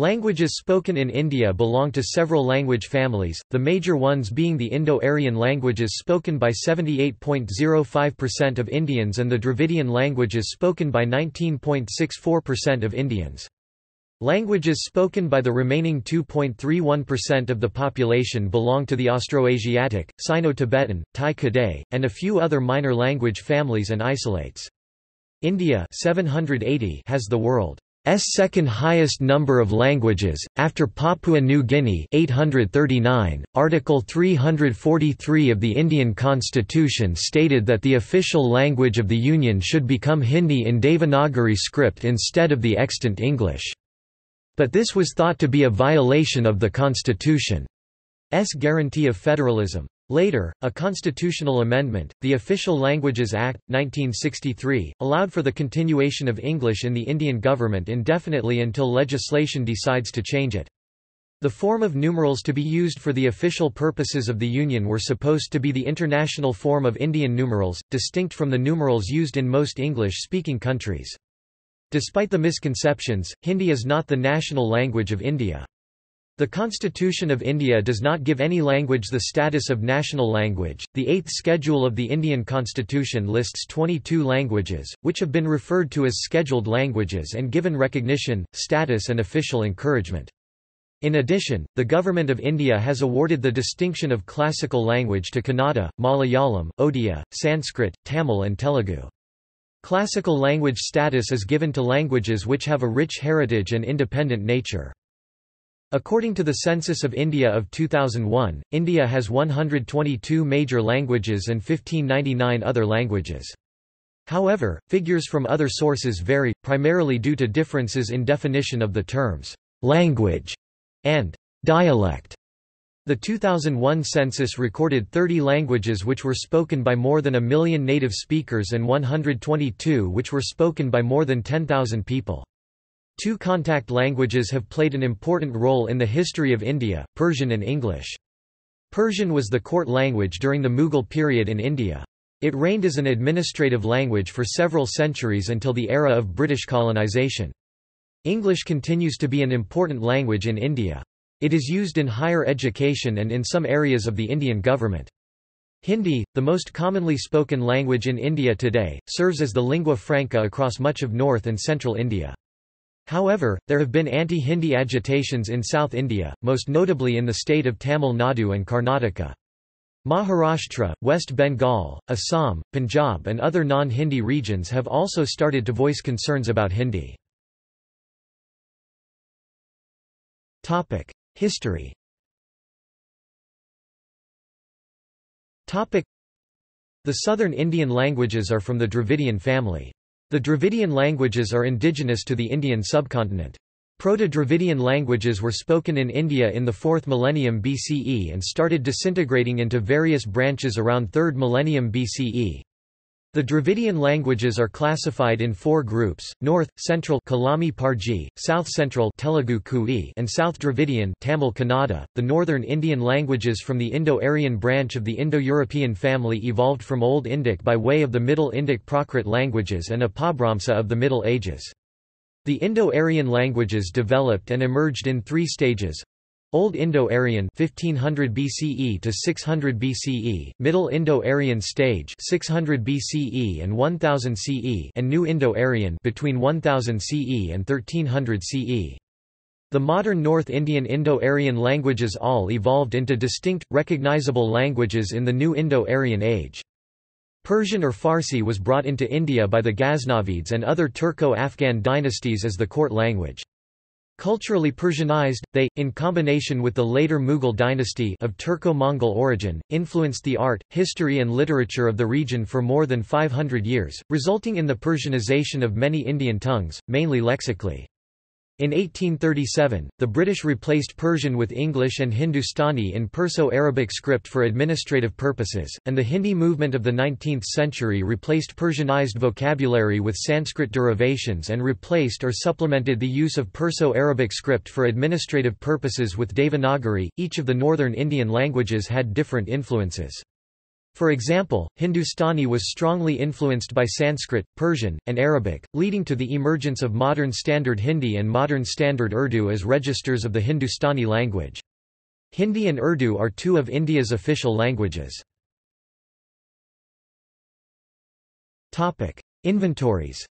Languages spoken in India belong to several language families, the major ones being the Indo-Aryan languages spoken by 78.05% of Indians and the Dravidian languages spoken by 19.64% of Indians. Languages spoken by the remaining 2.31% of the population belong to the Austroasiatic, Sino-Tibetan, Tai-Kadai, and a few other minor language families and isolates. India 780 has the world second highest number of languages, after Papua New Guinea 839. Article 343 of the Indian Constitution stated that the official language of the Union should become Hindi in Devanagari script instead of the extant English. But this was thought to be a violation of the Constitution's guarantee of federalism. Later, a constitutional amendment, the Official Languages Act, 1963, allowed for the continuation of English in the Indian government indefinitely until legislation decides to change it. The form of numerals to be used for the official purposes of the Union were supposed to be the international form of Indian numerals, distinct from the numerals used in most English-speaking countries. Despite the misconceptions, Hindi is not the national language of India. The Constitution of India does not give any language the status of national language. The Eighth Schedule of the Indian Constitution lists 22 languages, which have been referred to as scheduled languages and given recognition, status, and official encouragement. In addition, the Government of India has awarded the distinction of classical language to Kannada, Malayalam, Odia, Sanskrit, Tamil, and Telugu. Classical language status is given to languages which have a rich heritage and independent nature. According to the Census of India of 2001, India has 122 major languages and 1599 other languages. However, figures from other sources vary, primarily due to differences in definition of the terms language and dialect. The 2001 census recorded 30 languages which were spoken by more than a million native speakers and 122 which were spoken by more than 10,000 people. Two contact languages have played an important role in the history of India, Persian and English. Persian was the court language during the Mughal period in India. It reigned as an administrative language for several centuries until the era of British colonisation. English continues to be an important language in India. It is used in higher education and in some areas of the Indian government. Hindi, the most commonly spoken language in India today, serves as the lingua franca across much of north and central India. However, there have been anti-Hindi agitations in South India, most notably in the state of Tamil Nadu and Karnataka. Maharashtra, West Bengal, Assam, Punjab and other non-Hindi regions have also started to voice concerns about Hindi. History The southern Indian languages are from the Dravidian family. The Dravidian languages are indigenous to the Indian subcontinent. Proto-Dravidian languages were spoken in India in the 4th millennium BCE and started disintegrating into various branches around 3rd millennium BCE. The Dravidian languages are classified in four groups, North, Central Kolami Parji, South Central Telugu Kui and South Dravidian Tamil Kannada. .The Northern Indian languages from the Indo-Aryan branch of the Indo-European family evolved from Old Indic by way of the Middle Indic Prakrit languages and Apabhramsa of the Middle Ages. The Indo-Aryan languages developed and emerged in three stages, Old Indo-Aryan 1500 BCE to 600 BCE, Middle Indo-Aryan stage 600 BCE and 1000 CE, and New Indo-Aryan between 1000 CE and 1300 CE. The modern North Indian Indo-Aryan languages all evolved into distinct, recognizable languages in the New Indo-Aryan age. Persian or Farsi was brought into India by the Ghaznavids and other Turco-Afghan dynasties as the court language. Culturally Persianized, they, in combination with the later Mughal dynasty of Turco-Mongol origin, influenced the art, history and literature of the region for more than 500 years, resulting in the Persianization of many Indian tongues, mainly lexically. In 1837, the British replaced Persian with English and Hindustani in Perso-Arabic script for administrative purposes, and the Hindi movement of the 19th century replaced Persianized vocabulary with Sanskrit derivations and replaced or supplemented the use of Perso-Arabic script for administrative purposes with Devanagari. Each of the northern Indian languages had different influences. For example, Hindustani was strongly influenced by Sanskrit, Persian, and Arabic, leading to the emergence of modern Standard Hindi and modern Standard Urdu as registers of the Hindustani language. Hindi and Urdu are two of India's official languages. Inventories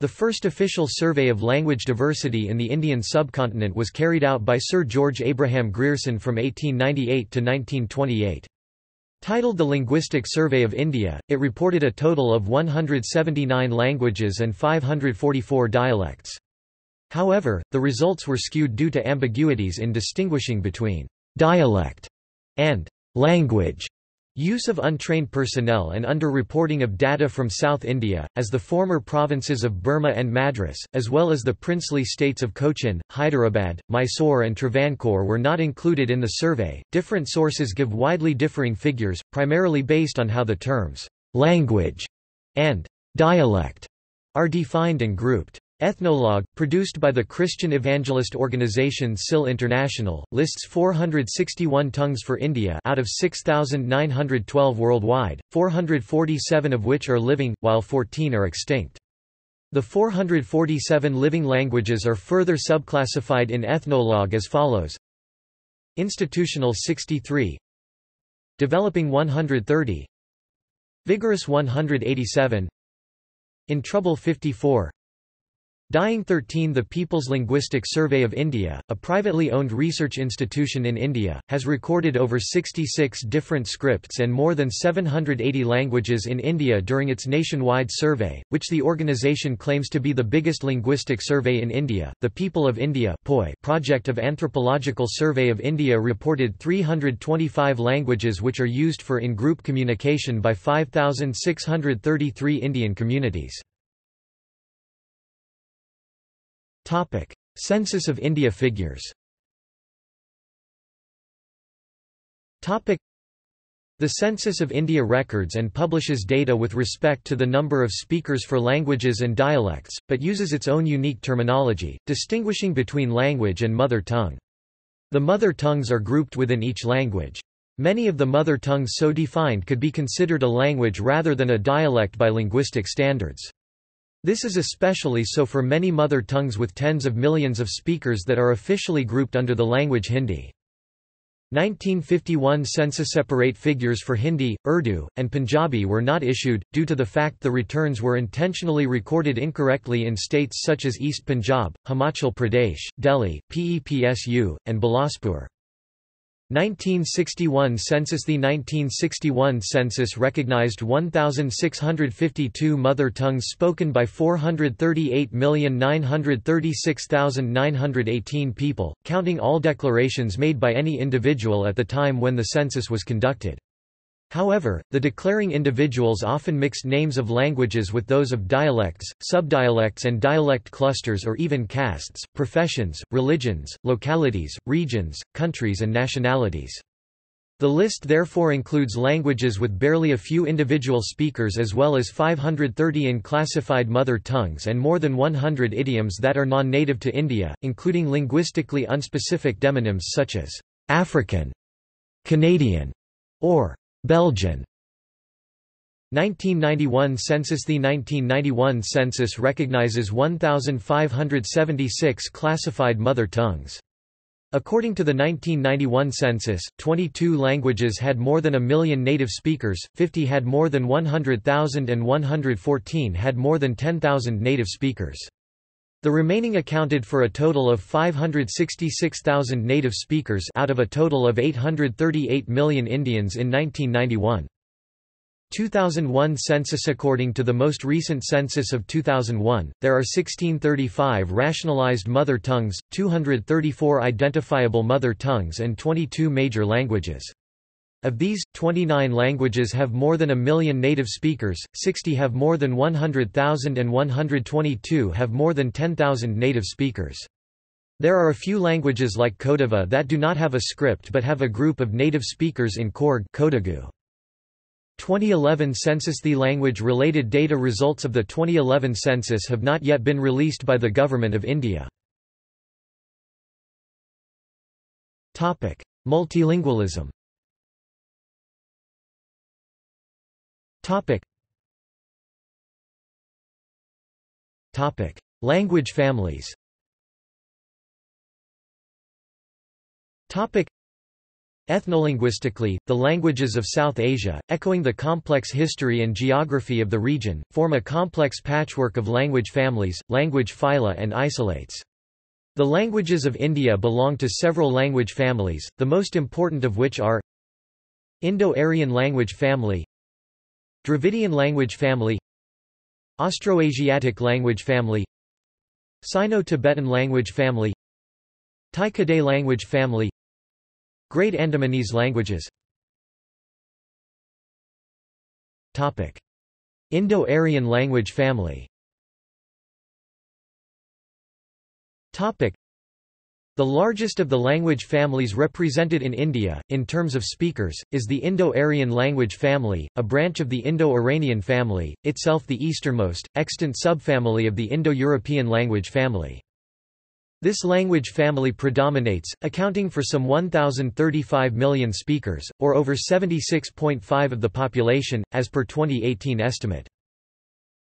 the first official survey of language diversity in the Indian subcontinent was carried out by Sir George Abraham Grierson from 1898 to 1928. Titled The Linguistic Survey of India, it reported a total of 179 languages and 544 dialects. However, the results were skewed due to ambiguities in distinguishing between dialect and language. Use of untrained personnel and under-reporting of data from South India, as the former provinces of Burma and Madras, as well as the princely states of Cochin, Hyderabad, Mysore and Travancore were not included in the survey. Different sources give widely differing figures, primarily based on how the terms language and dialect are defined and grouped. Ethnologue, produced by the Christian evangelist organization SIL International, lists 461 tongues for India out of 6,912 worldwide, 447 of which are living, while 14 are extinct. The 447 living languages are further subclassified in Ethnologue as follows. Institutional 63 Developing 130 Vigorous 187 In Trouble 54 Dying 13 The People's Linguistic Survey of India, a privately owned research institution in India, has recorded over 66 different scripts and more than 780 languages in India during its nationwide survey, which the organisation claims to be the biggest linguistic survey in India. The People of India project of Anthropological Survey of India reported 325 languages which are used for in-group communication by 5,633 Indian communities. Topic: Census of India figures. Topic: The Census of India records and publishes data with respect to the number of speakers for languages and dialects, but uses its own unique terminology, distinguishing between language and mother tongue. The mother tongues are grouped within each language. Many of the mother tongues so defined could be considered a language rather than a dialect by linguistic standards. This is especially so for many mother tongues with tens of millions of speakers that are officially grouped under the language Hindi. 1951 census separate figures for Hindi, Urdu, and Punjabi were not issued, due to the fact the returns were intentionally recorded incorrectly in states such as East Punjab, Himachal Pradesh, Delhi, PEPSU, and Bilaspur. 1961 census The 1961 census recognized 1,652 mother tongues spoken by 438,936,918 people, counting all declarations made by any individual at the time when the census was conducted. However, the declaring individuals often mixed names of languages with those of dialects, subdialects and dialect clusters or even castes, professions, religions, localities, regions, countries and nationalities. The list therefore includes languages with barely a few individual speakers as well as 530 in classified mother tongues and more than 100 idioms that are non-native to India, including linguistically unspecific demonyms such as African, Canadian, or Belgian 1991 census The 1991 census recognizes 1,576 classified mother tongues. According to the 1991 census, 22 languages had more than a million native speakers, 50 had more than 100,000 and 114 had more than 10,000 native speakers. The remaining accounted for a total of 566,000 native speakers out of a total of 838 million Indians in 1991. 2001 census According to the most recent census of 2001, there are 1635 rationalized mother tongues, 234 identifiable mother tongues and 22 major languages. Of these, 29 languages have more than a million native speakers, 60 have more than 100,000 and 122 have more than 10,000 native speakers. There are a few languages like Kodava that do not have a script but have a group of native speakers in Coorg Kodagu. 2011 census The language-related data results of the 2011 census have not yet been released by the Government of India. Multilingualism. Topic. Topic: Language families. Topic. Ethnolinguistically, the languages of South Asia, echoing the complex history and geography of the region, form a complex patchwork of language families, language phyla and isolates. The languages of India belong to several language families, the most important of which are Indo-Aryan language family Dravidian language family Austroasiatic language family Sino-Tibetan language family Tai-Kadai language family Great Andamanese languages. Indo-Aryan language family the largest of the language families represented in India, in terms of speakers, is the Indo-Aryan language family, a branch of the Indo-Iranian family, itself the easternmost, extant subfamily of the Indo-European language family. This language family predominates, accounting for some 1,035 million speakers, or over 76.5 of the population, as per 2018 estimate.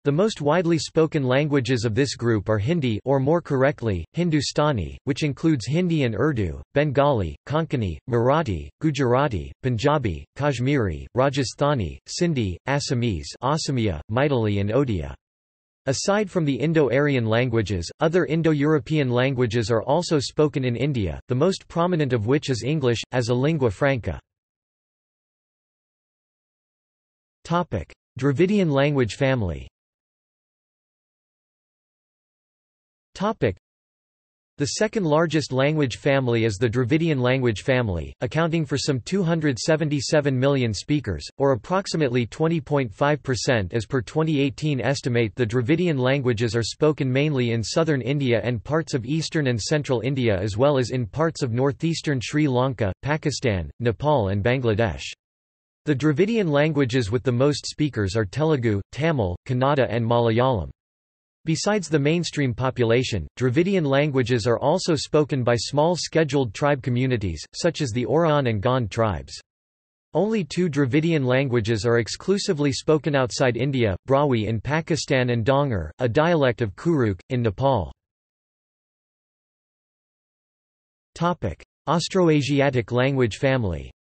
The most widely spoken languages of this group are Hindi or more correctly, Hindustani, which includes Hindi and Urdu, Bengali, Konkani, Marathi, Gujarati, Punjabi, Kashmiri, Rajasthani, Sindhi, Assamese Asomiya, Maithili and Odia. Aside from the Indo-Aryan languages, other Indo-European languages are also spoken in India, the most prominent of which is English, as a lingua franca. Dravidian language family the second largest language family is the Dravidian language family, accounting for some 277 million speakers, or approximately 20.5% as per 2018 estimate The Dravidian languages are spoken mainly in southern India and parts of eastern and central India as well as in parts of northeastern Sri Lanka, Pakistan, Nepal and Bangladesh. The Dravidian languages with the most speakers are Telugu, Tamil, Kannada and Malayalam. Besides the mainstream population, Dravidian languages are also spoken by small scheduled tribe communities, such as the Oraon and Gond tribes. Only two Dravidian languages are exclusively spoken outside India, Brahui in Pakistan and Dhangar, a dialect of Kurukh, in Nepal. Austroasiatic language family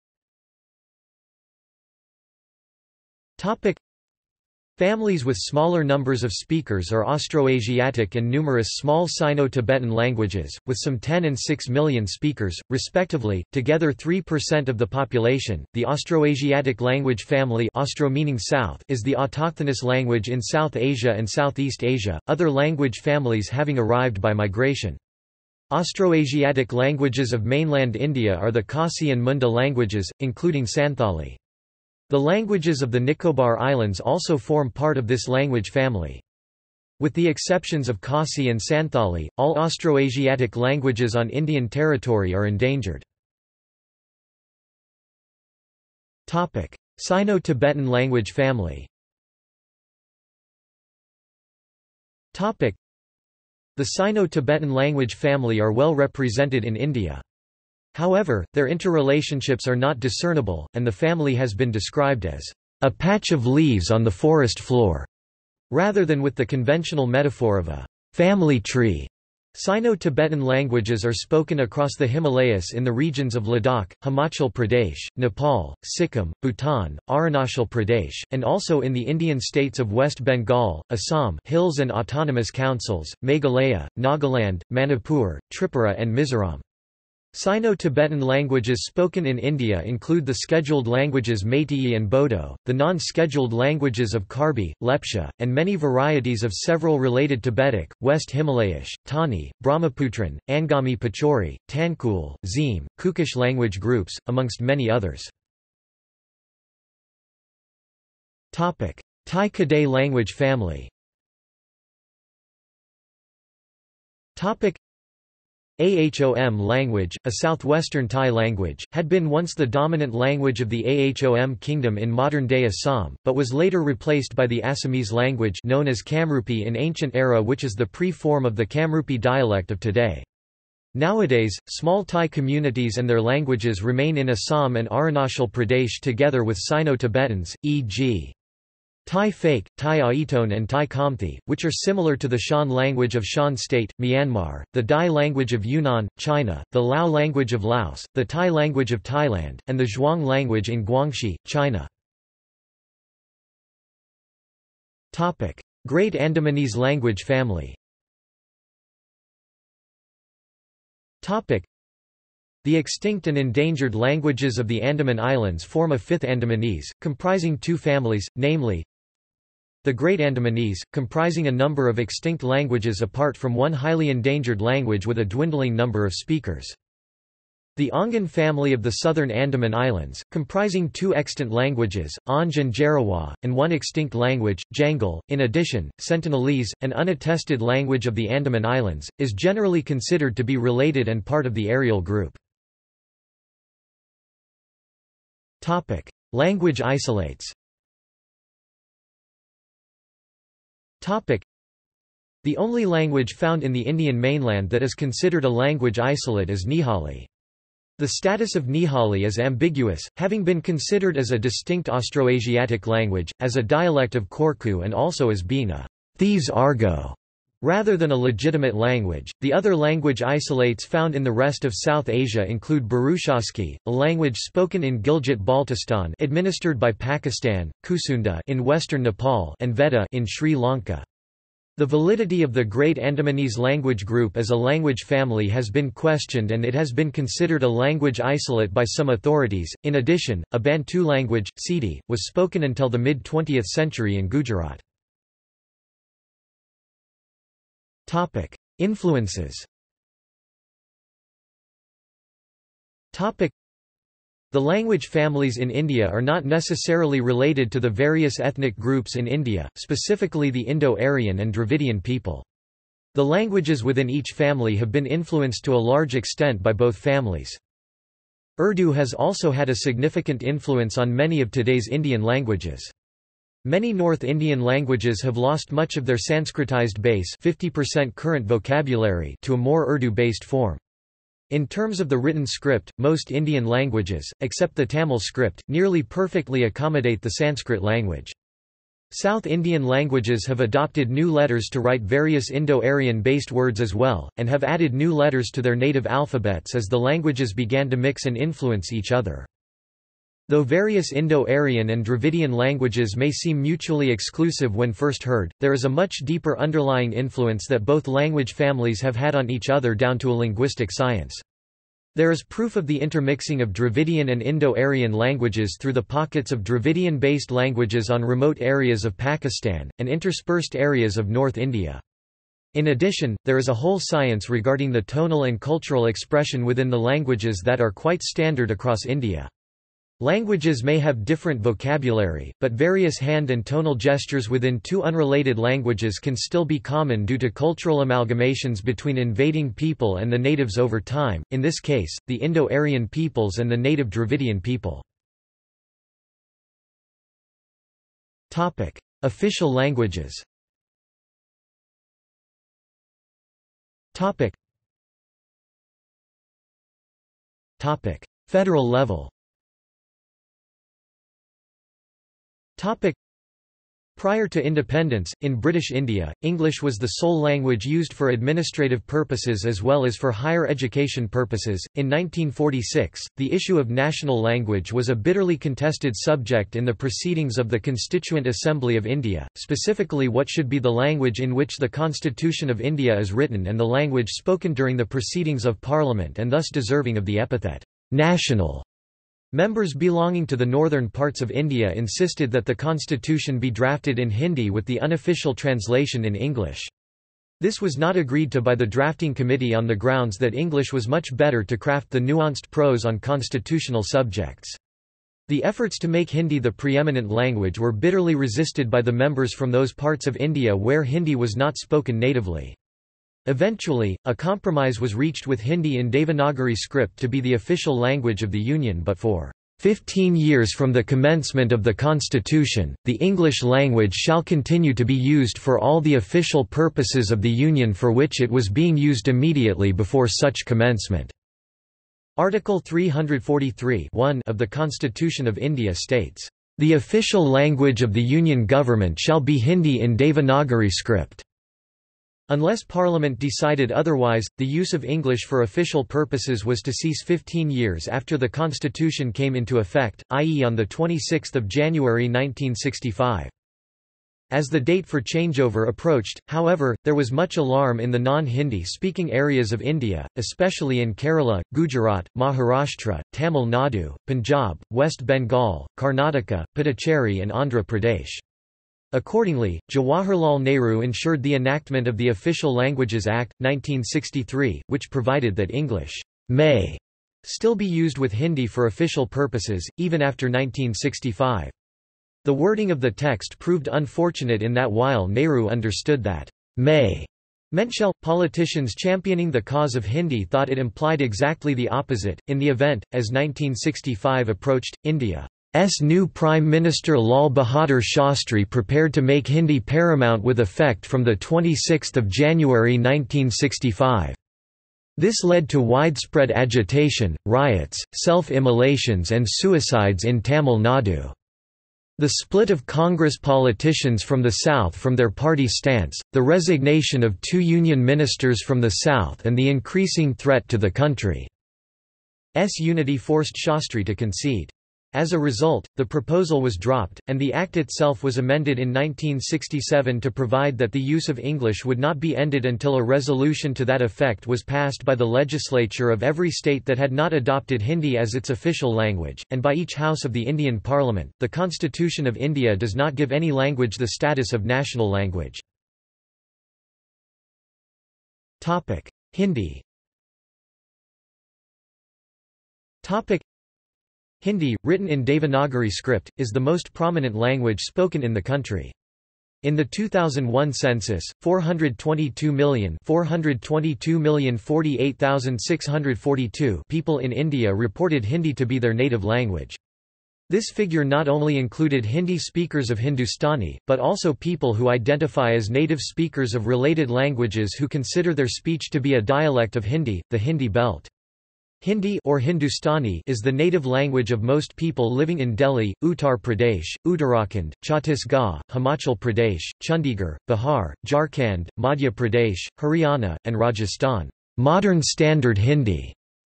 Families with smaller numbers of speakers are Austroasiatic and numerous small Sino-Tibetan languages, with some 10 and 6 million speakers, respectively, together 3% of the population. The Austroasiatic language family Austro meaning south is the autochthonous language in South Asia and Southeast Asia, other language families having arrived by migration. Austroasiatic languages of mainland India are the Khasi and Munda languages, including Santhali. The languages of the Nicobar Islands also form part of this language family. With the exceptions of Khasi and Santhali, all Austroasiatic languages on Indian territory are endangered. Sino-Tibetan language family The Sino-Tibetan language family are well represented in India. However, their interrelationships are not discernible, and the family has been described as a patch of leaves on the forest floor, rather than with the conventional metaphor of a family tree. Sino-Tibetan languages are spoken across the Himalayas in the regions of Ladakh, Himachal Pradesh, Nepal, Sikkim, Bhutan, Arunachal Pradesh, and also in the Indian states of West Bengal, Assam hills and autonomous councils, Meghalaya, Nagaland, Manipur, Tripura and Mizoram. Sino-Tibetan languages spoken in India include the scheduled languages Meitei and Bodo, the non-scheduled languages of Karbi, Lepcha, and many varieties of several related Tibetic, West Himalayish, Tani, Brahmaputran, Angami Pochuri, Tangkhul, Zim, Kukish language groups, amongst many others. Tai-Kadai language family Ahom language, a southwestern Tai language, had been once the dominant language of the Ahom kingdom in modern-day Assam, but was later replaced by the Assamese language known as Kamrupi in ancient era which is the pre-form of the Kamrupi dialect of today. Nowadays, small Tai communities and their languages remain in Assam and Arunachal Pradesh together with Sino-Tibetans, e.g. Tai Phake, Tai Aiton and Tai Khamti, which are similar to the Shan language of Shan State, Myanmar, the Dai language of Yunnan, China, the Lao language of Laos, the Thai language of Thailand, and the Zhuang language in Guangxi, China. Great Andamanese language family. The extinct and endangered languages of the Andaman Islands form a fifth Andamanese, comprising two families, namely the Great Andamanese, comprising a number of extinct languages apart from one highly endangered language with a dwindling number of speakers. The Ongan family of the southern Andaman Islands, comprising two extant languages, Onge and Jarawa, and one extinct language, Jangil. In addition, Sentinelese, an unattested language of the Andaman Islands, is generally considered to be related and part of the aerial group. Language isolates The only language found in the Indian mainland that is considered a language isolate is Nihali. The status of Nihali is ambiguous, having been considered as a distinct Austroasiatic language, as a dialect of Korku and also as being a thieves' argot rather than a legitimate language. The other language isolates found in the rest of South Asia include Burushaski, a language spoken in Gilgit-Baltistan administered by Pakistan, Kusunda in western Nepal, and Vedda in Sri Lanka. The validity of the Great Andamanese language group as a language family has been questioned and it has been considered a language isolate by some authorities. In addition, a Bantu language, Sidi, was spoken until the mid-20th century in Gujarat. Topic: Influences. Topic: The language families in India are not necessarily related to the various ethnic groups in India, specifically the Indo-Aryan and Dravidian people. The languages within each family have been influenced to a large extent by both families. Urdu has also had a significant influence on many of today's Indian languages. Many North Indian languages have lost much of their Sanskritized base 50% current vocabulary to a more Urdu-based form. In terms of the written script, most Indian languages, except the Tamil script, nearly perfectly accommodate the Sanskrit language. South Indian languages have adopted new letters to write various Indo-Aryan-based words as well, and have added new letters to their native alphabets as the languages began to mix and influence each other. Though various Indo-Aryan and Dravidian languages may seem mutually exclusive when first heard, there is a much deeper underlying influence that both language families have had on each other down to a linguistic science. There is proof of the intermixing of Dravidian and Indo-Aryan languages through the pockets of Dravidian-based languages on remote areas of Pakistan, and interspersed areas of North India. In addition, there is a whole science regarding the tonal and cultural expression within the languages that are quite standard across India. Languages may have different vocabulary, but various hand and tonal gestures within two unrelated languages can still be common due to cultural amalgamations between invading people and the natives over time, in this case, the Indo-Aryan peoples and the native Dravidian people. Official languages Federal level Topic. Prior to independence, in British India, English was the sole language used for administrative purposes as well as for higher education purposes. In 1946, the issue of national language was a bitterly contested subject in the proceedings of the Constituent Assembly of India, specifically what should be the language in which the Constitution of India is written and the language spoken during the proceedings of Parliament and thus deserving of the epithet national. Members belonging to the northern parts of India insisted that the constitution be drafted in Hindi with the unofficial translation in English. This was not agreed to by the drafting committee on the grounds that English was much better to craft the nuanced prose on constitutional subjects. The efforts to make Hindi the preeminent language were bitterly resisted by the members from those parts of India where Hindi was not spoken natively. Eventually, a compromise was reached with Hindi in Devanagari script to be the official language of the Union but for Fifteen years from the commencement of the Constitution, the English language shall continue to be used for all the official purposes of the Union for which it was being used immediately before such commencement." Article 343 of the Constitution of India states, "...the official language of the Union government shall be Hindi in Devanagari script." Unless Parliament decided otherwise, the use of English for official purposes was to cease 15 years after the Constitution came into effect, i.e. on 26 January 1965. As the date for changeover approached, however, there was much alarm in the non-Hindi speaking areas of India, especially in Kerala, Gujarat, Maharashtra, Tamil Nadu, Punjab, West Bengal, Karnataka, Puducherry and Andhra Pradesh. Accordingly, Jawaharlal Nehru ensured the enactment of the Official Languages Act, 1963, which provided that English may still be used with Hindi for official purposes, even after 1965. The wording of the text proved unfortunate in that while Nehru understood that may meant shall, politicians championing the cause of Hindi thought it implied exactly the opposite. In the event, as 1965 approached, India S new Prime Minister Lal Bahadur Shastri prepared to make Hindi paramount with effect from 26 January 1965. This led to widespread agitation, riots, self-immolations and suicides in Tamil Nadu. The split of Congress politicians from the South from their party stance, the resignation of two union ministers from the South and the increasing threat to the country's unity forced Shastri to concede. As a result, the proposal was dropped, and the Act itself was amended in 1967 to provide that the use of English would not be ended until a resolution to that effect was passed by the legislature of every state that had not adopted Hindi as its official language, and by each House of the Indian Parliament. The Constitution of India does not give any language the status of national language. Hindi Hindi, written in Devanagari script, is the most prominent language spoken in the country. In the 2001 census, 422,422,048,642 people in India reported Hindi to be their native language. This figure not only included Hindi speakers of Hindustani, but also people who identify as native speakers of related languages who consider their speech to be a dialect of Hindi, the Hindi belt. Hindi or Hindustani is the native language of most people living in Delhi, Uttar Pradesh, Uttarakhand, Chhattisgarh, Himachal Pradesh, Chandigarh, Bihar, Jharkhand, Madhya Pradesh, Haryana, and Rajasthan. Modern Standard Hindi,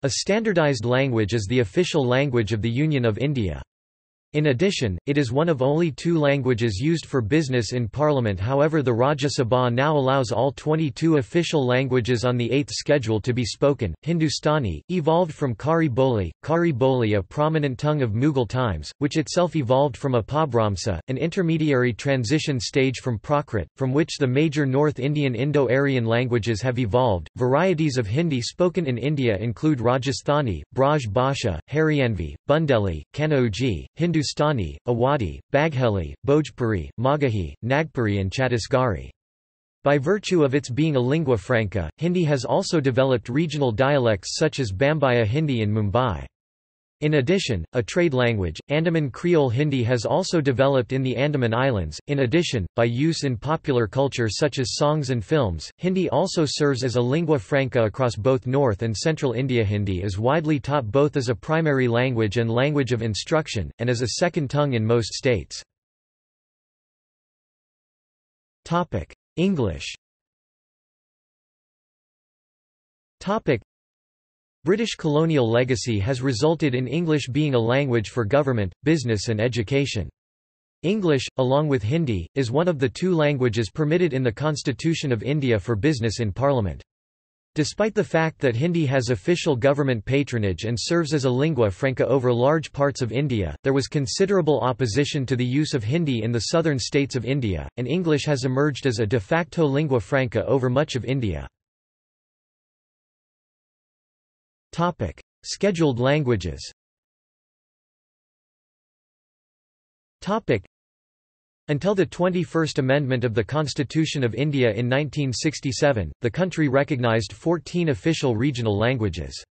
a standardized language is the official language of the Union of India. In addition, it is one of only two languages used for business in Parliament however the Rajya Sabha now allows all 22 official languages on the eighth schedule to be spoken. Hindustani, evolved from Khari Boli, Khari Boli a prominent tongue of Mughal times, which itself evolved from Apabhramsa, an intermediary transition stage from Prakrit, from which the major North Indian Indo-Aryan languages have evolved. Varieties of Hindi spoken in India include Rajasthani, Braj Bhasha, Haryanvi, Bundeli, Kanauji, Hindu Hindustani, Awadhi, Bagheli, Bhojpuri, Magahi, Nagpuri and Chhattisgarhi. By virtue of its being a lingua franca, Hindi has also developed regional dialects such as Bambaiya Hindi in Mumbai. In addition, a trade language, Andaman Creole Hindi has also developed in the Andaman Islands. In addition, by use in popular culture such as songs and films, Hindi also serves as a lingua franca across both North and Central India. Hindi is widely taught both as a primary language and language of instruction, and as a second tongue in most states. English British colonial legacy has resulted in English being a language for government, business and education. English, along with Hindi, is one of the two languages permitted in the Constitution of India for business in Parliament. Despite the fact that Hindi has official government patronage and serves as a lingua franca over large parts of India, there was considerable opposition to the use of Hindi in the southern states of India, and English has emerged as a de facto lingua franca over much of India. Topic: Scheduled languages. Topic: Until the 21st Amendment of the Constitution of India in 1967, the country recognized 14 official regional languages.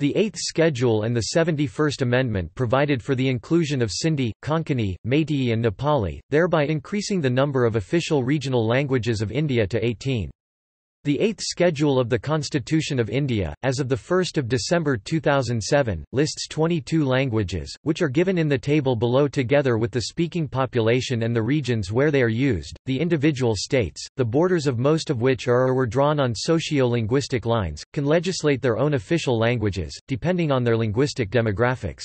The Eighth Schedule and the 71st Amendment provided for the inclusion of Sindhi, Konkani, Meitei and Nepali, thereby increasing the number of official regional languages of India to 18. The Eighth Schedule of the Constitution of India, as of 1 December 2007, lists 22 languages, which are given in the table below together with the speaking population and the regions where they are used, the individual states, the borders of most of which are or were drawn on socio-linguistic lines, can legislate their own official languages, depending on their linguistic demographics.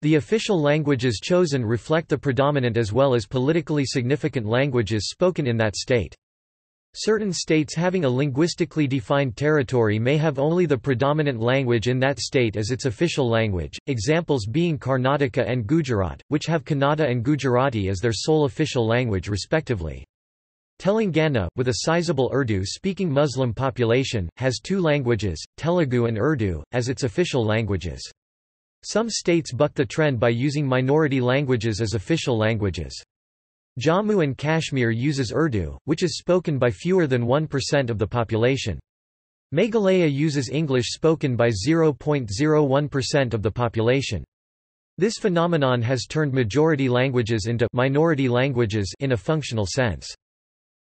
The official languages chosen reflect the predominant as well as politically significant languages spoken in that state. Certain states having a linguistically defined territory may have only the predominant language in that state as its official language, examples being Karnataka and Gujarat, which have Kannada and Gujarati as their sole official language respectively. Telangana, with a sizable Urdu-speaking Muslim population, has two languages, Telugu and Urdu, as its official languages. Some states buck the trend by using minority languages as official languages. Jammu and Kashmir uses Urdu, which is spoken by fewer than 1% of the population. Meghalaya uses English spoken by 0.01% of the population. This phenomenon has turned majority languages into minority languages in a functional sense.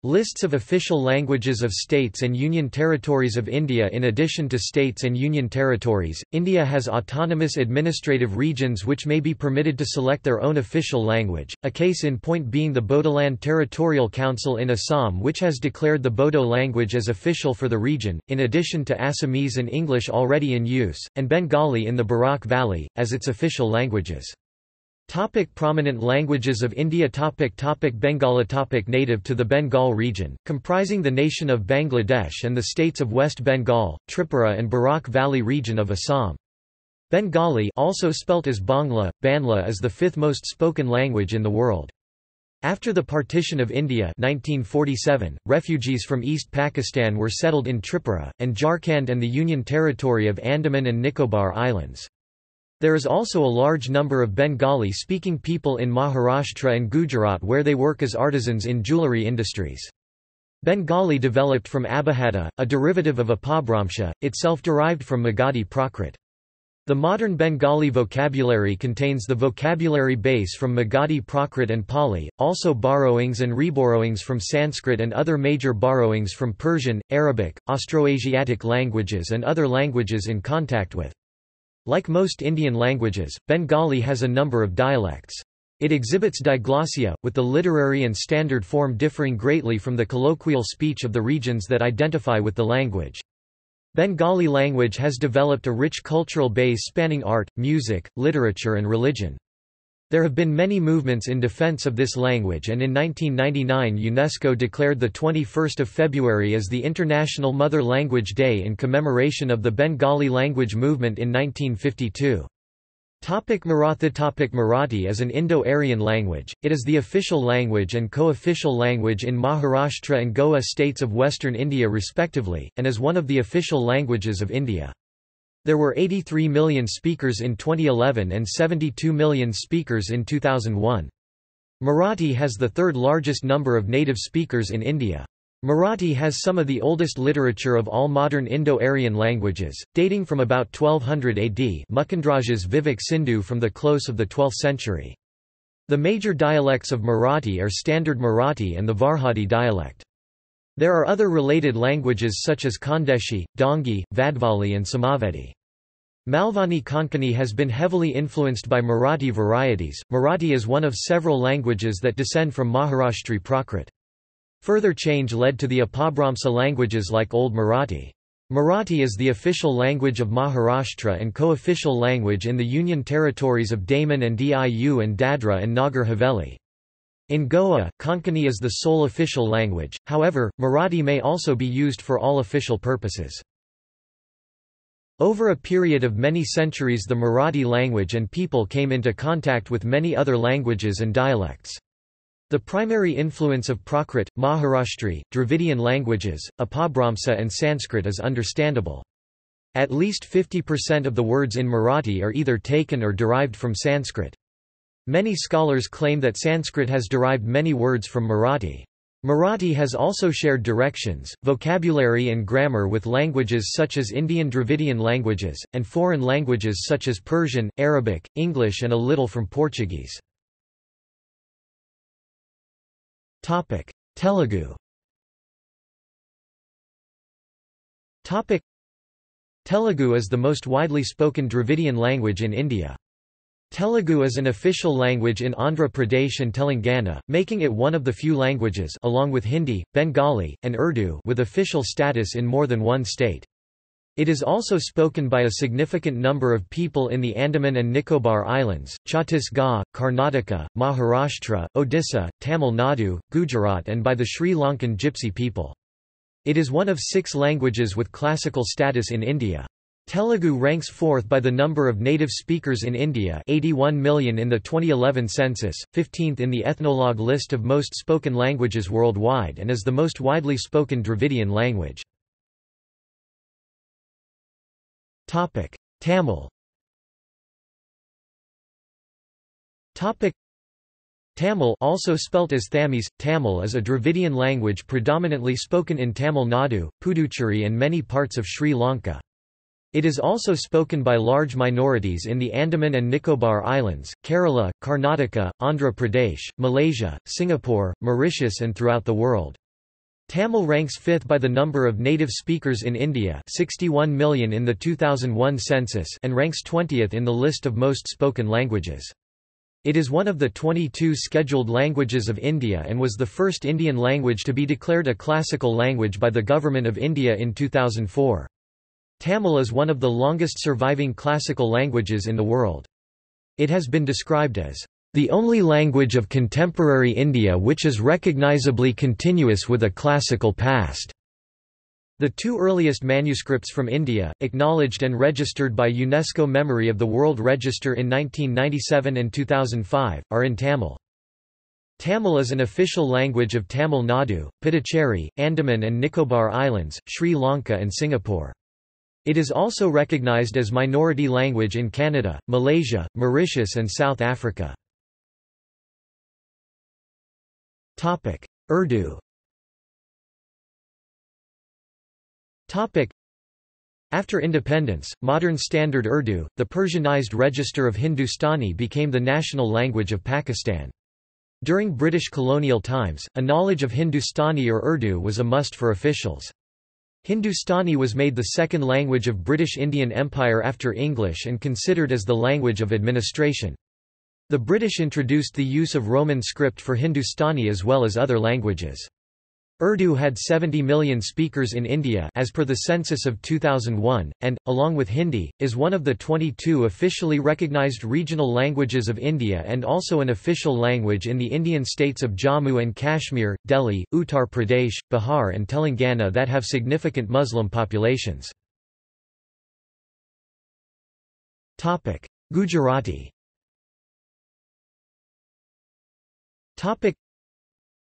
Lists of official languages of states and union territories of India In addition to states and union territories, India has autonomous administrative regions which may be permitted to select their own official language, a case in point being the Bodoland Territorial Council in Assam which has declared the Bodo language as official for the region, in addition to Assamese and English already in use, and Bengali in the Barak Valley, as its official languages. Topic prominent languages of India topic topic Bengali topic Native to the Bengal region, comprising the nation of Bangladesh and the states of West Bengal, Tripura and Barak Valley region of Assam. Bengali also spelt as Bangla, Banla is the fifth most spoken language in the world. After the partition of India 1947, refugees from East Pakistan were settled in Tripura, and Jharkhand and the Union Territory of Andaman and Nicobar Islands. There is also a large number of Bengali-speaking people in Maharashtra and Gujarat where they work as artisans in jewellery industries. Bengali developed from Abahatta, a derivative of Apabhramsha, itself derived from Magadhi Prakrit. The modern Bengali vocabulary contains the vocabulary base from Magadhi Prakrit and Pali, also borrowings and reborrowings from Sanskrit and other major borrowings from Persian, Arabic, Austroasiatic languages and other languages in contact with. Like most Indian languages, Bengali has a number of dialects. It exhibits diglossia, with the literary and standard form differing greatly from the colloquial speech of the regions that identify with the language. Bengali language has developed a rich cultural base spanning art, music, literature and religion. There have been many movements in defense of this language and in 1999 UNESCO declared the 21st of February as the International Mother Language Day in commemoration of the Bengali language movement in 1952. Topic Marathi Topic Marathi is an Indo-Aryan language, it is the official language and co-official language in Maharashtra and Goa states of western India respectively, and is one of the official languages of India. There were 83 million speakers in 2011 and 72 million speakers in 2001. Marathi has the third largest number of native speakers in India. Marathi has some of the oldest literature of all modern Indo-Aryan languages, dating from about 1200 AD Mukundrajas Vivek Sindhu from the close of the 12th century. The major dialects of Marathi are Standard Marathi and the Varhadi dialect. There are other related languages such as Khandeshi, Dongi, Vadvali and Samavedi. Malvani Konkani has been heavily influenced by Marathi varieties. Marathi is one of several languages that descend from Maharashtri Prakrit. Further change led to the Apabhramsa languages like Old Marathi. Marathi is the official language of Maharashtra and co-official language in the Union territories of Daman and Diu and Dadra and Nagar Haveli. In Goa, Konkani is the sole official language, however, Marathi may also be used for all official purposes. Over a period of many centuries the Marathi language and people came into contact with many other languages and dialects. The primary influence of Prakrit, Maharashtri, Dravidian languages, Apabhramsa and Sanskrit is understandable. At least 50% of the words in Marathi are either taken or derived from Sanskrit. Many scholars claim that Sanskrit has derived many words from Marathi. Marathi has also shared directions, vocabulary and grammar with languages such as Indian Dravidian languages, and foreign languages such as Persian, Arabic, English and a little from Portuguese. Telugu Telugu is the most widely spoken Dravidian language in India. Telugu is an official language in Andhra Pradesh and Telangana, making it one of the few languages along with Hindi, Bengali, and Urdu with official status in more than one state. It is also spoken by a significant number of people in the Andaman and Nicobar Islands, Chhattisgarh, Karnataka, Maharashtra, Odisha, Tamil Nadu, Gujarat and by the Sri Lankan Gypsy people. It is one of six languages with classical status in India. Telugu ranks fourth by the number of native speakers in India 81 million in the 2011 census, 15th in the Ethnologue list of most spoken languages worldwide and is the most widely spoken Dravidian language. Tamil Tamil also spelt as Thamizh, Tamil is a Dravidian language predominantly spoken in Tamil Nadu, Puducherry and many parts of Sri Lanka. It is also spoken by large minorities in the Andaman and Nicobar Islands, Kerala, Karnataka, Andhra Pradesh, Malaysia, Singapore, Mauritius and throughout the world. Tamil ranks fifth by the number of native speakers in India 61 million in the 2001 census and ranks 20th in the list of most spoken languages. It is one of the 22 scheduled languages of India and was the first Indian language to be declared a classical language by the Government of India in 2004. Tamil is one of the longest surviving classical languages in the world. It has been described as the only language of contemporary India which is recognizably continuous with a classical past. The two earliest manuscripts from India, acknowledged and registered by UNESCO Memory of the World Register in 1997 and 2005, are in Tamil. Tamil is an official language of Tamil Nadu, Puducherry, Andaman and Nicobar Islands, Sri Lanka and Singapore. It is also recognized as minority language in Canada, Malaysia, Mauritius and South Africa. Urdu After independence, modern Standard Urdu, the Persianized register of Hindustani became the national language of Pakistan. During British colonial times, a knowledge of Hindustani or Urdu was a must for officials. Hindustani was made the second language of British Indian Empire after English and considered as the language of administration. The British introduced the use of Roman script for Hindustani as well as other languages. Urdu had 70 million speakers in India as per the census of 2001, and, along with Hindi, is one of the 22 officially recognized regional languages of India and also an official language in the Indian states of Jammu and Kashmir, Delhi, Uttar Pradesh, Bihar and Telangana that have significant Muslim populations. Gujarati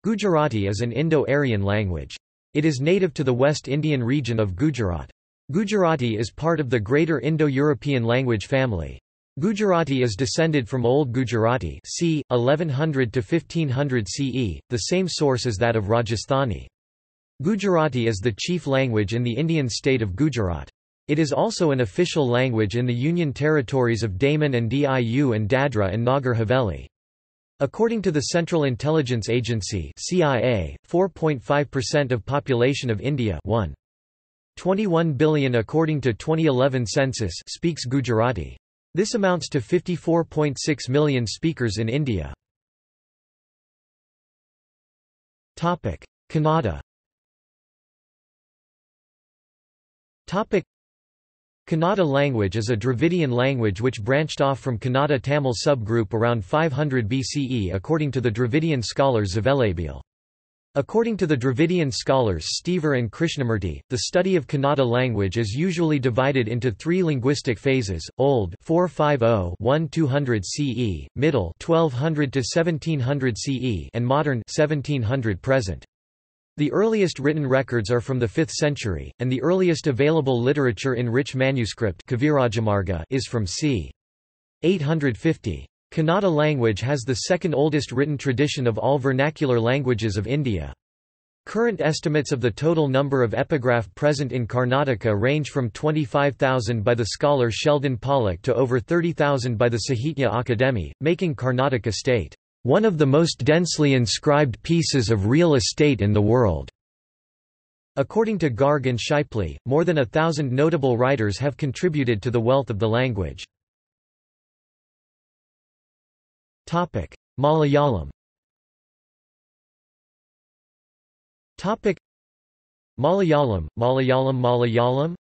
Gujarati is an Indo-Aryan language. It is native to the West Indian region of Gujarat. Gujarati is part of the Greater Indo-European language family. Gujarati is descended from Old Gujarati c. 1100 to 1500 CE, the same source as that of Rajasthani. Gujarati is the chief language in the Indian state of Gujarat. It is also an official language in the Union territories of Daman and Diu and Dadra and Nagar Haveli. According to the Central Intelligence Agency CIA, 4.5% of population of India 1. 21 billion according to 2011 census speaks Gujarati. This amounts to 54.6 million speakers in India. Kannada Kannada language is a Dravidian language which branched off from Kannada Tamil subgroup around 500 BCE according to the Dravidian scholar Zvelebil. According to the Dravidian scholars Steever and Krishnamurti, the study of Kannada language is usually divided into three linguistic phases, Old 450-1200 CE, Middle 1200 to 1700 CE and Modern 1700 present. The earliest written records are from the 5th century, and the earliest available literature in rich manuscript is from c. 850. Kannada language has the second oldest written tradition of all vernacular languages of India. Current estimates of the total number of epigraph present in Karnataka range from 25,000 by the scholar Sheldon Pollock to over 30,000 by the Sahitya Akademi, making Karnataka state one of the most densely inscribed pieces of real estate in the world. According to Garg and Shipley, more than a thousand notable writers have contributed to the wealth of the language. Malayalam Malayalam, Malayalam Malayalam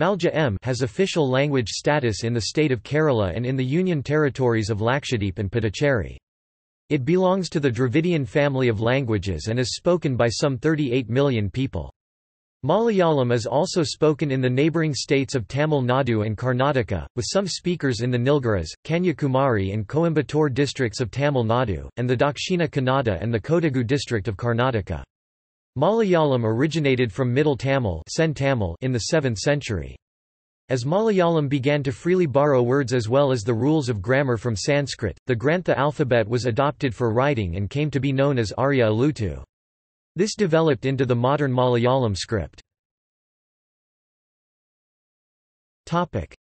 Malja M has official language status in the state of Kerala and in the Union territories of Lakshadweep and Puducherry. It belongs to the Dravidian family of languages and is spoken by some 38 million people. Malayalam is also spoken in the neighbouring states of Tamil Nadu and Karnataka, with some speakers in the Nilgiris, Kanyakumari and Coimbatore districts of Tamil Nadu, and the Dakshina Kannada and the Kodagu district of Karnataka. Malayalam originated from Middle Tamil in the 7th century. As Malayalam began to freely borrow words as well as the rules of grammar from Sanskrit, the Grantha alphabet was adopted for writing and came to be known as Arya Eluttu. This developed into the modern Malayalam script.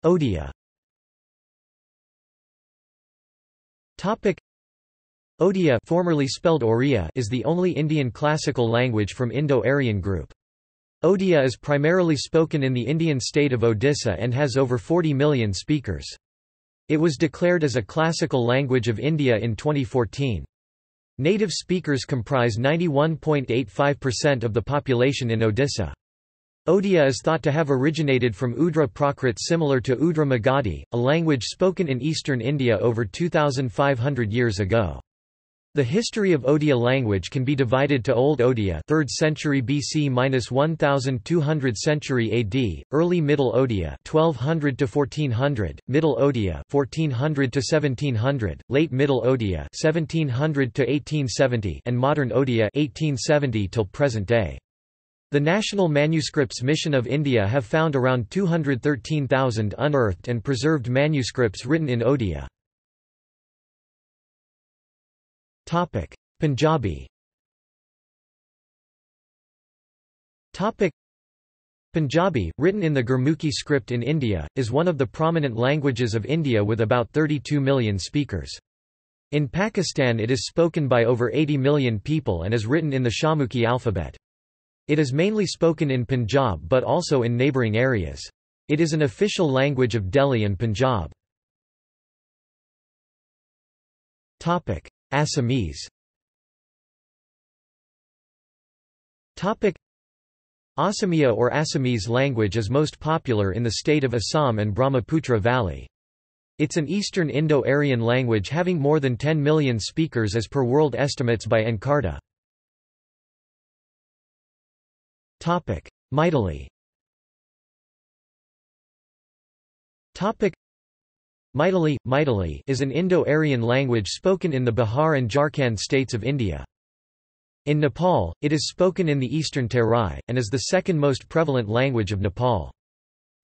Odia Odia formerly spelled Oriya is the only Indian classical language from Indo-Aryan group. Odia is primarily spoken in the Indian state of Odisha and has over 40 million speakers. It was declared as a classical language of India in 2014. Native speakers comprise 91.85% of the population in Odisha. Odia is thought to have originated from Udra Prakrit similar to Udra Magadhi, a language spoken in eastern India over 2,500 years ago. The history of Odia language can be divided to Old Odia 3rd century BC-1200 century AD, Early Middle Odia 1200 to 1400, Middle Odia 1400 to 1700, Late Middle Odia 1700 to 1870, and Modern Odia 1870 till present day. The National Manuscripts Mission of India have found around 213,000 unearthed and preserved manuscripts written in Odia. Punjabi Topic. Punjabi, written in the Gurmukhi script in India, is one of the prominent languages of India with about 32 million speakers. In Pakistan it is spoken by over 80 million people and is written in the Shahmukhi alphabet. It is mainly spoken in Punjab but also in neighbouring areas. It is an official language of Delhi and Punjab. Assamese. Asamiya or Assamese language is most popular in the state of Assam and Brahmaputra Valley. It's an Eastern Indo-Aryan language having more than 10 million speakers as per world estimates by Encarta. Maithili Maithili, Maithili is an Indo-Aryan language spoken in the Bihar and Jharkhand states of India. In Nepal, it is spoken in the eastern Terai, and is the second most prevalent language of Nepal.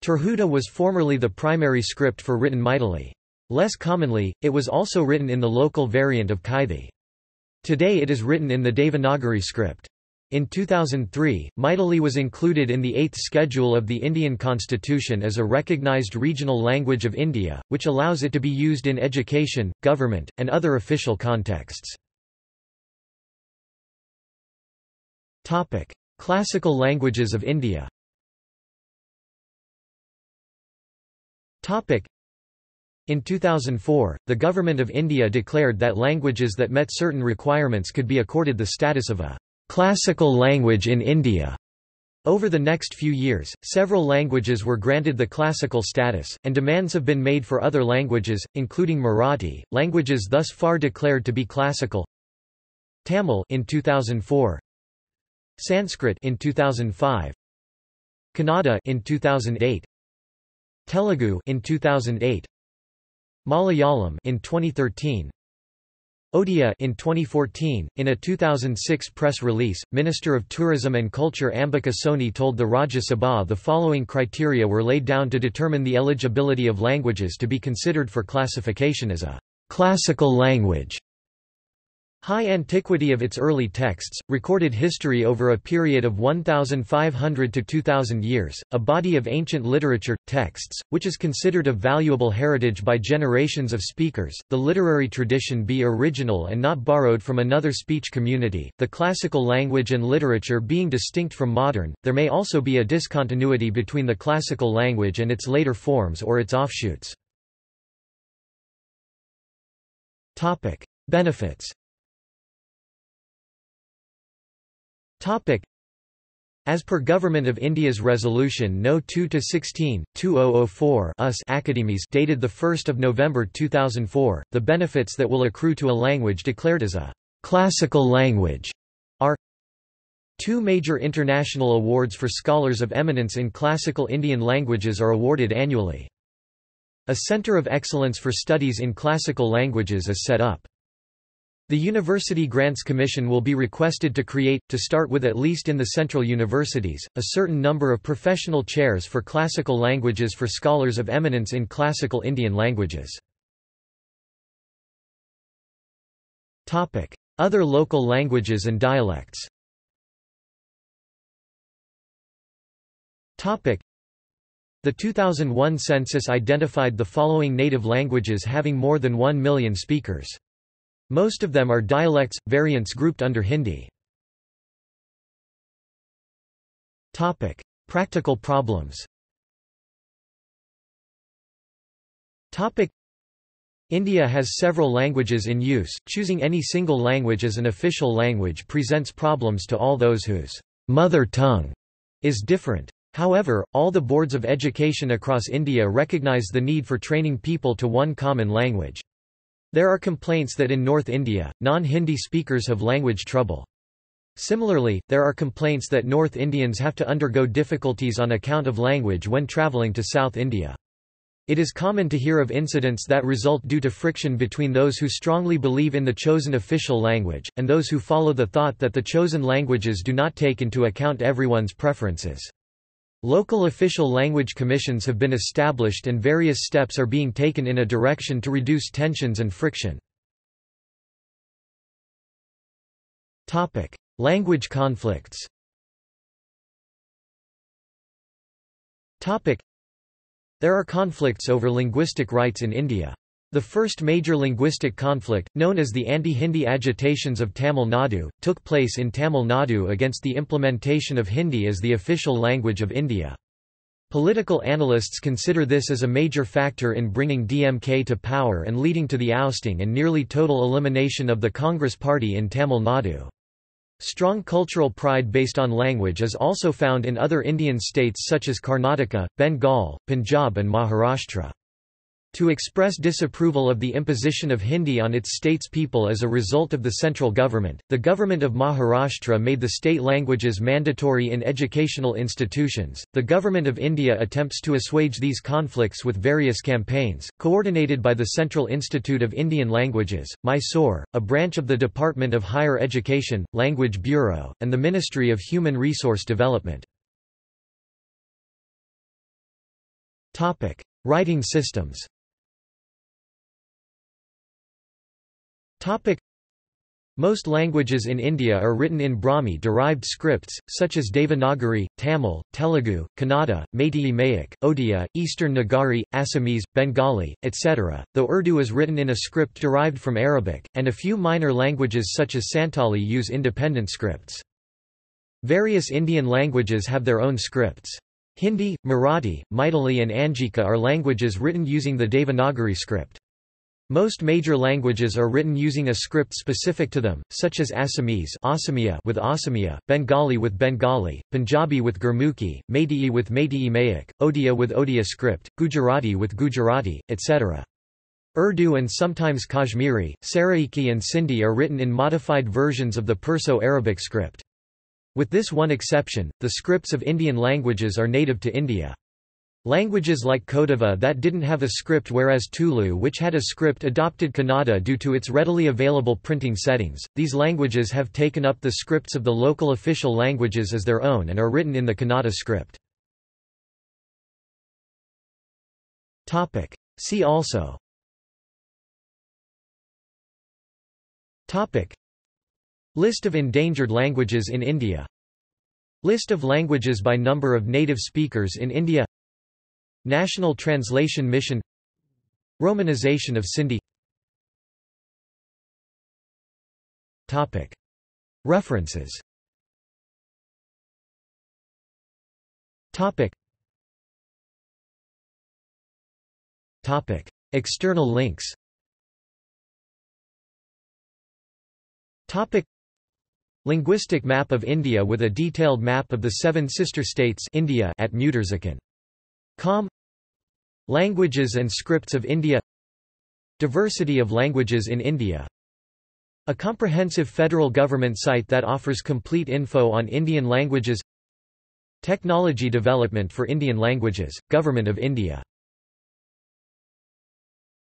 Tirhuta was formerly the primary script for written Maithili. Less commonly, it was also written in the local variant of Kaithi. Today it is written in the Devanagari script. In 2003, Maithili was included in the 8th schedule of the Indian constitution as a recognised regional language of India, which allows it to be used in education, government, and other official contexts. Classical languages of India. In 2004, the Government of India declared that languages that met certain requirements could be accorded the status of a classical language in India. Over the next few years, several languages were granted the classical status, and demands have been made for other languages, including Marathi, languages thus far declared to be classical. Tamil in 2004, Sanskrit in 2005, Kannada in 2008, Telugu in 2008, Malayalam in 2013, Odia in 2014, in a 2006 press release, Minister of Tourism and Culture Ambika Soni told the Rajya Sabha the following criteria were laid down to determine the eligibility of languages to be considered for classification as a classical language. High antiquity of its early texts, recorded history over a period of 1,500 to 2,000 years, a body of ancient literature, texts, which is considered a valuable heritage by generations of speakers, the literary tradition be original and not borrowed from another speech community, the classical language and literature being distinct from modern, there may also be a discontinuity between the classical language and its later forms or its offshoots. Benefits Topic. As per Government of India's Resolution No. 2-16, 2004 US Academies dated 1 November 2004, the benefits that will accrue to a language declared as a classical language are Two major international awards for scholars of eminence in classical Indian languages are awarded annually. A Centre of Excellence for Studies in Classical Languages is set up. The University Grants Commission will be requested to create, to start with at least in the central universities, a certain number of professional chairs for classical languages for scholars of eminence in classical Indian languages. Other local languages and dialects The 2001 census identified the following native languages having more than 1 million speakers. Most of them are dialects, variants grouped under Hindi. Topic: Practical problems. Topic: India has several languages in use. Choosing any single language as an official language presents problems to all those whose mother tongue is different. However, all the boards of education across India recognize the need for training people to one common language. There are complaints that in North India, non-Hindi speakers have language trouble. Similarly, there are complaints that North Indians have to undergo difficulties on account of language when travelling to South India. It is common to hear of incidents that result due to friction between those who strongly believe in the chosen official language, and those who follow the thought that the chosen languages do not take into account everyone's preferences. Local official language commissions have been established and various steps are being taken in a direction to reduce tensions and friction. Language conflicts There are conflicts over linguistic rights in India. The first major linguistic conflict, known as the anti-Hindi agitations of Tamil Nadu, took place in Tamil Nadu against the implementation of Hindi as the official language of India. Political analysts consider this as a major factor in bringing DMK to power and leading to the ousting and nearly total elimination of the Congress Party in Tamil Nadu. Strong cultural pride based on language is also found in other Indian states such as Karnataka, Bengal, Punjab and Maharashtra. To express disapproval of the imposition of Hindi on its state's people as a result of the central government, the government of Maharashtra made the state languages mandatory in educational institutions. The government of India attempts to assuage these conflicts with various campaigns, coordinated by the Central Institute of Indian Languages, Mysore, a branch of the Department of Higher Education, Language Bureau, and the Ministry of Human Resource Development. Topic: Writing systems. Most languages in India are written in Brahmi-derived scripts, such as Devanagari, Tamil, Telugu, Kannada, Meitei Mayak, Odia, Eastern Nagari, Assamese, Bengali, etc., though Urdu is written in a script derived from Arabic, and a few minor languages such as Santali use independent scripts. Various Indian languages have their own scripts. Hindi, Marathi, Maithili and Angika are languages written using the Devanagari script. Most major languages are written using a script specific to them, such as Assamese with Assamia, Bengali with Bengali, Punjabi with Gurmukhi, Meitei with Meitei Mayak, Odia with Odia script, Gujarati with Gujarati, etc. Urdu and sometimes Kashmiri, Saraiki and Sindhi are written in modified versions of the Perso-Arabic script. With this one exception, the scripts of Indian languages are native to India. Languages like Kodava that didn't have a script whereas Tulu which had a script adopted Kannada due to its readily available printing settings. These languages have taken up the scripts of the local official languages as their own and are written in the Kannada script. See also Topic. List of endangered languages in India List of languages by number of native speakers in India National Translation Mission Romanization of Sindhi Topic. References Topic. Topic. External links Topic. Linguistic map of India with a detailed map of the seven sister states India at Com Languages and scripts of India Diversity of languages in India. A comprehensive federal government site that offers complete info on Indian languages. Technology development for Indian languages, Government of India